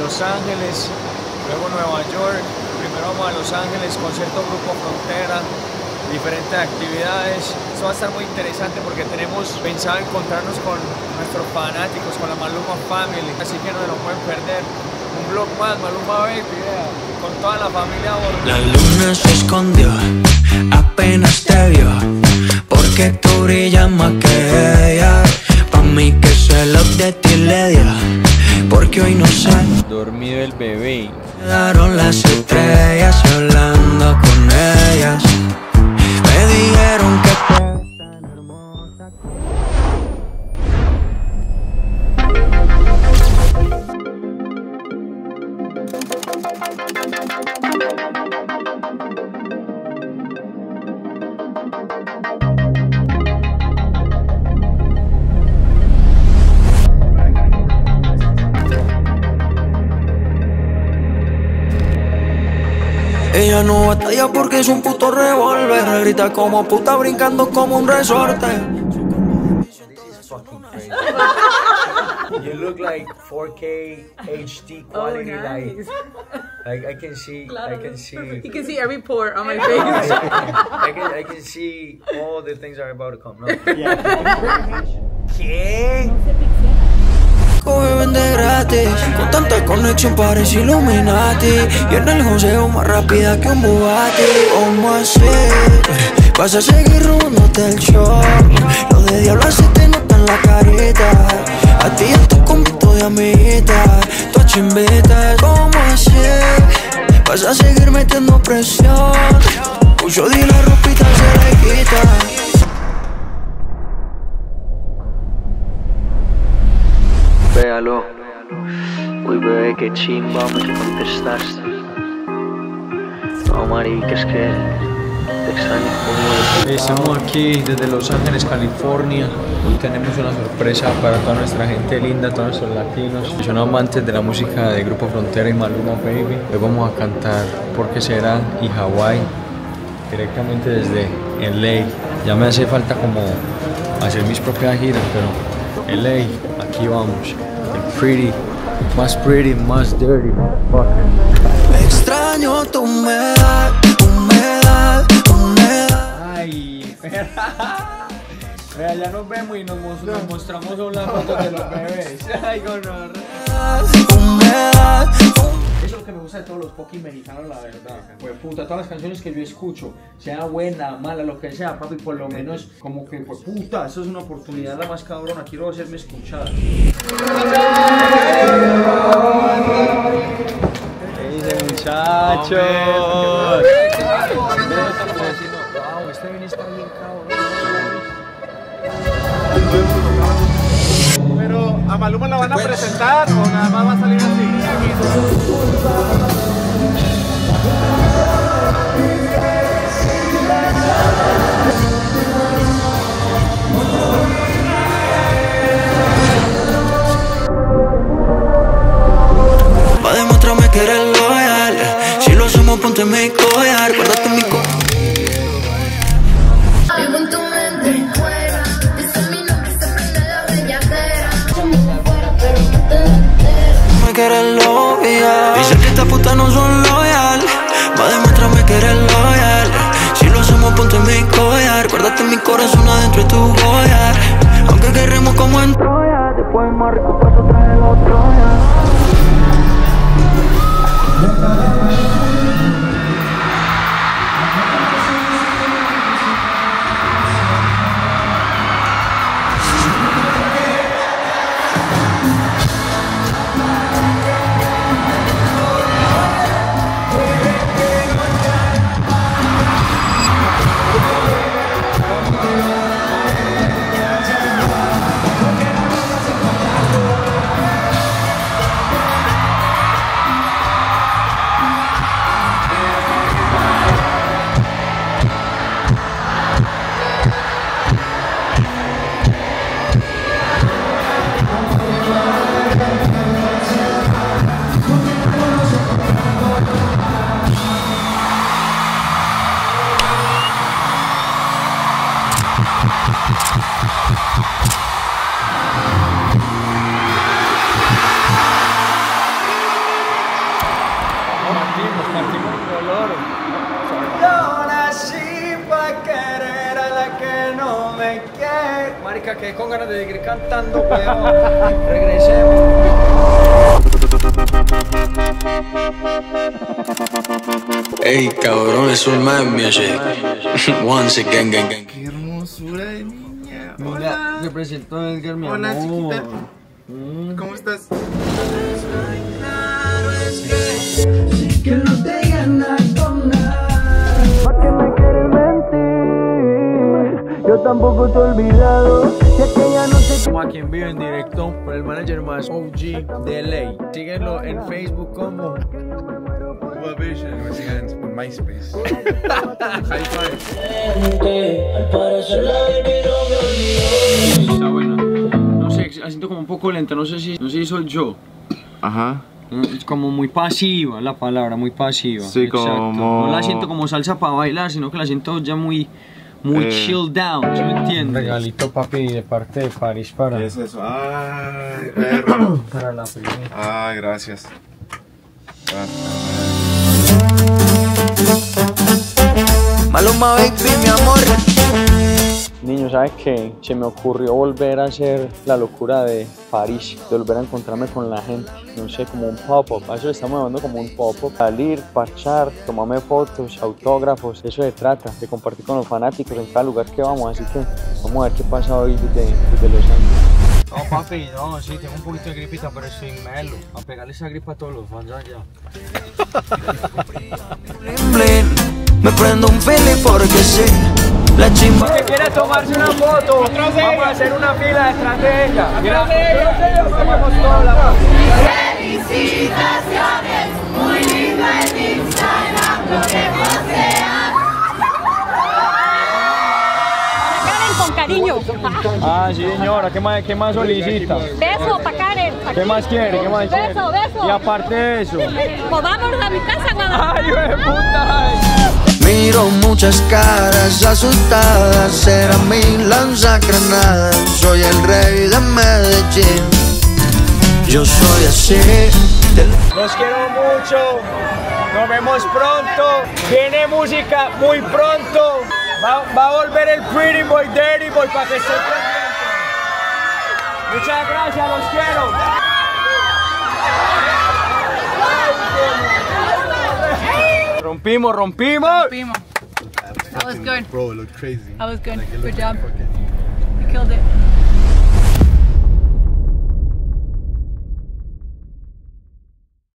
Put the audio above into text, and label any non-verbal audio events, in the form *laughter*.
Los Ángeles, luego Nueva York, primero vamos a Los Ángeles, concierto Grupo Frontera, diferentes actividades. Esto va a estar muy interesante porque tenemos pensado encontrarnos con nuestros fanáticos, con la Maluma Family, así que no se lo pueden perder. Un blog más, Maluma Baby, con toda la familia. La luna se escondió, apenas te vio, porque tú brillas más que ella. Pa' mí que se de ti le dio, hoy no sé. Dormido el bebé. Quedaron las estrellas hablando con ellas. Me dijeron que Ella no batalla porque es un puto revólver. Grita como puta brincando como un resorte. You look like 4K HD quality, Oh, nice. like, like I can see, I can see, You can see every pore on my face. I can, I can see all the things that are about to come. No. ¿Qué? Coge vende gratis. Con tanta conexión parece Illuminati. Y en el joseo más rápida que un Bugatti. ¿Cómo así? Vas a seguir robándote el show. Lo de diablo se te nota la carita. A ti y a tu convito de amiguita. Tu chimbitas. ¿Cómo así? Vas a seguir metiendo presión. Di la Qué chimba me contestaste. No, marica, es que te extraño como Estamos aquí desde Los Ángeles, California. Hoy tenemos una sorpresa para toda nuestra gente linda, todos nuestros latinos. Son amantes de la música de Grupo Frontera y Maluma Baby. Hoy vamos a cantar Porque será y Hawái directamente desde LA. Ya me hace falta como hacer mis propias giras, pero LA, aquí vamos. El pretty, más pretty, más dirty, motherfucker. Extraño tu humedad, humedad, humedad. Ay, Vea, ya nos vemos y nos, nos mostramos las fotos de los bebés. Ay, gonorrea. humedad, Eso es lo que me gusta de todos los poki mexicanos, la verdad. Pues puta, todas las canciones que yo escucho, sea buena, mala, lo que sea, papi, por lo menos como que, pues puta, eso es una oportunidad la más cabrona, quiero hacerme escuchar. ¿Qué dice, muchachos? Wow, este bien está bien cabrón. A Maluma la van a presentar o nada más va a salir así. Corazón adentro de tu collar. Aunque queremos como en Troya. Después más rico, paso trae el otro Marica, que con ganas de seguir cantando, weón. Regresemos. Ey, cabrón, es un man music. Once again, gang, gang. Qué hermosura de niña. Mira, me presento a Edgar, mi Hola, amor. chiquita. ¿Cómo estás? Que no te con nada. Yo tampoco te he olvidado. Ya que ya no a quien vive en directo por el manager más OG de LA. Síguenlo en Facebook como Cuba Vision. Me sigan en MySpace. Está buena. No sé, la siento como un poco lenta, no sé si, no sé si soy yo. Ajá. Es como muy pasiva la palabra, muy pasiva. Sí, como- No la siento como salsa para bailar, sino que la siento ya muy, muy Eh. chill down, ¿sí me entiendes? Regalito papi de parte de París para, ¿Qué es eso? Ay, *coughs* perro. para la primera. Ay, gracias. Gracias. Maluma, baby, mi amor. Niño, ¿sabes qué? Se me ocurrió volver a hacer la locura de París, de volver a encontrarme con la gente, no sé, como un pop-up, a eso le estamos llamando como un pop-up, salir, parchar, tomarme fotos, autógrafos, eso se trata, de compartir con los fanáticos en cada lugar que vamos, así que vamos a ver qué pasa hoy desde, desde Los Ángeles. No, papi, no, sí, tengo un poquito de gripita, pero estoy melo, a pegarle esa gripa a todos los fans allá. *laughs* Me prendo un fili porque sí. La chimba. que quiere tomarse una foto, vamos a hacer una fila detrás de ella. Mira, tomamos toda la foto. Felicitaciones, muy lindo en Instagram lo que posteas. Karen con cariño. Ah, sí, señora, ¿qué más, qué más solicita? Beso para Karen. aquí. ¿Qué más quiere? ¿Qué más quiere? Beso, beso. Y aparte de eso. Pues vámonos a mi casa, nada. ¡Ay, puta! Miro muchas caras asustadas. Será mi lanzagranada. Soy el rey de Medellín. Yo soy así. Los quiero mucho. Nos vemos pronto. Viene música muy pronto. Va, va a volver el Pretty Boy, Dirty Boy para que estén pendientes. Muchas gracias, los quiero. Rompimos, rompimos. That was good. Bro, it looked crazy. That was good. Good job. You killed it.